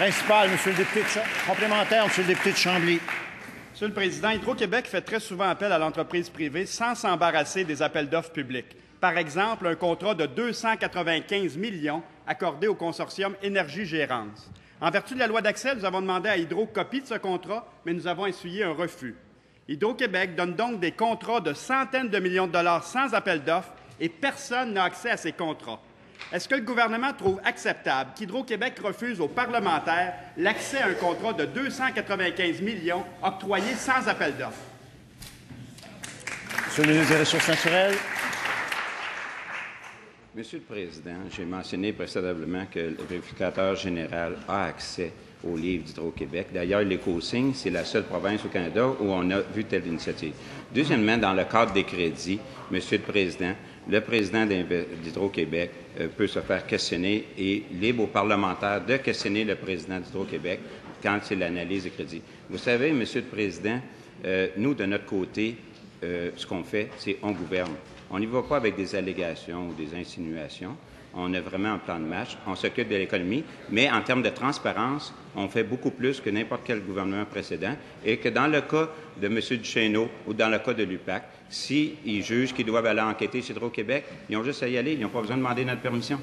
Monsieur le député complémentaire, Monsieur le député de Chambly. Monsieur le Président, Hydro-Québec fait très souvent appel à l'entreprise privée sans s'embarrasser des appels d'offres publics. Par exemple, un contrat de 295 millions accordé au consortium Énergie Gérance. En vertu de la loi d'accès, nous avons demandé à Hydro copie de ce contrat, mais nous avons essuyé un refus. Hydro-Québec donne donc des contrats de centaines de millions de dollars sans appel d'offres et personne n'a accès à ces contrats. Est-ce que le gouvernement trouve acceptable qu'Hydro-Québec refuse aux parlementaires l'accès à un contrat de 295 millions octroyé sans appel d'offres? Monsieur le ministre des Ressources naturelles. Monsieur le Président, j'ai mentionné précédemment que le vérificateur général a accès aux livres d'Hydro-Québec. D'ailleurs, l'éco-signe, c'est la seule province au Canada où on a vu telle initiative. Deuxièmement, dans le cadre des crédits, Monsieur le Président, le président d'Hydro-Québec euh, peut se faire questionner et libre aux parlementaires de questionner le président d'Hydro-Québec quand c'est l'analyse des crédits. Vous savez, Monsieur le Président, euh, nous, de notre côté, euh, ce qu'on fait, c'est on gouverne. On n'y va pas avec des allégations ou des insinuations. On a vraiment un plan de match. On s'occupe de l'économie, mais en termes de transparence, on fait beaucoup plus que n'importe quel gouvernement précédent. Et que dans le cas de M. Duchesneau ou dans le cas de l'UPAC, s'ils jugent qu'ils doivent aller enquêter chez Hydro-Québec, ils ont juste à y aller. Ils n'ont pas besoin de demander notre permission.